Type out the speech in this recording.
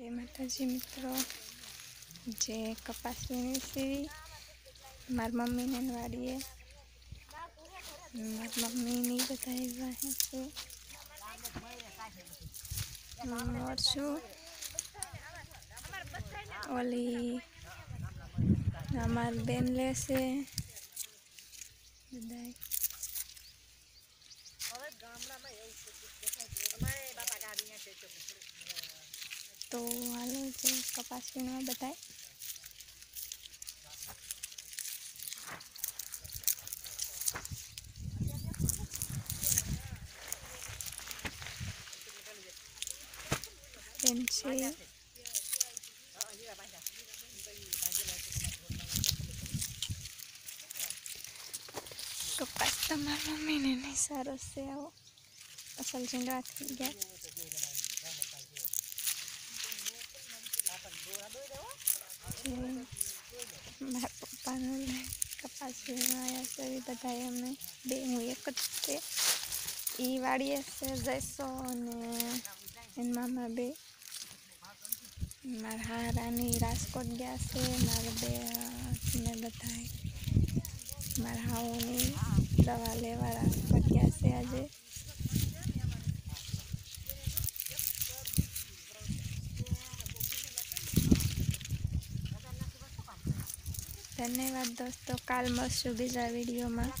જય માતાજી મિત્રો. જે કપાસ વીણી સીવી, મારી મમ્મીને વાડીએ. મારી મમ્મીની બધા એવા છે. છું. ઓલી અમારી બેન લેશે બધા તો હાલો જે કપાસ વીણવા બધાય બેન છે કપાસ તમારા મમ્મીને નહીં સારો છે આવો અસલ ઝીંગડા થઈ ગયા જે મારા પપ્પાનો કપાસ વીણવા આવ્યા છે એ બધા અમે બે હું એક જ છે એ વાડીએ છે જઈશો અને એના મામા બે મારા હારાની રાજકોટ ગયા છે મારા બે ને બધા મારા હાઓની દવા લેવા રાજકોટ ગયા છે આજે ધન્યવાદ દોસ્તો કાલ મળશું બીજા વિડીયોમાં.